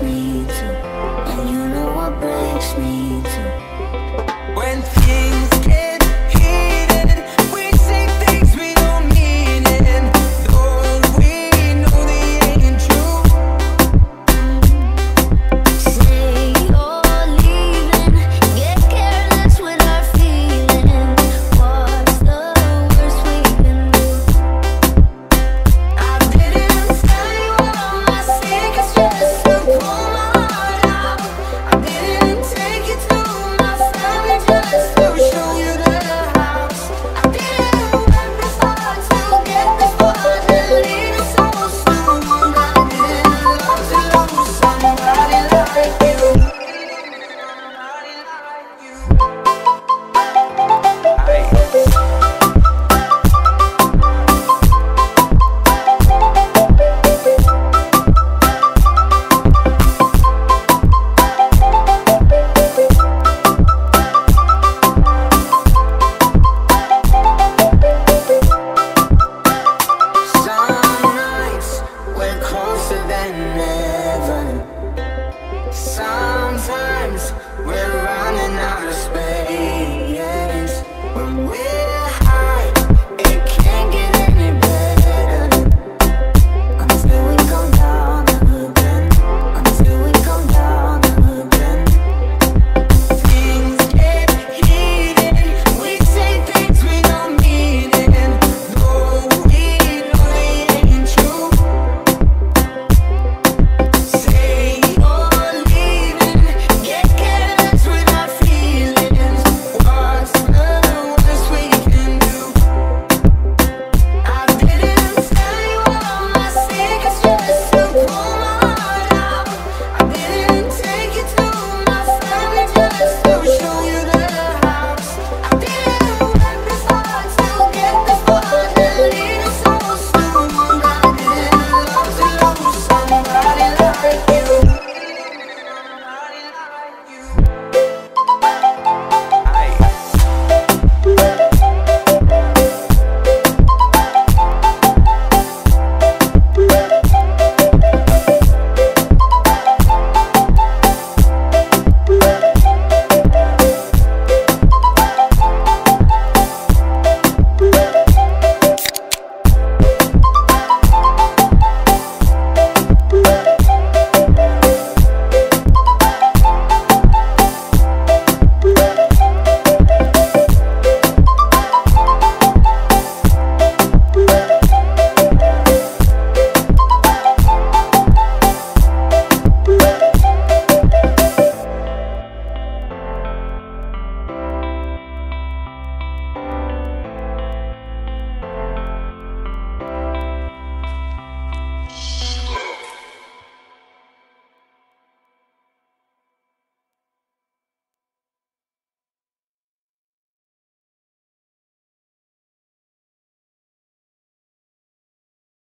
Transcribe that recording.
me too, and you know what breaks me too. sun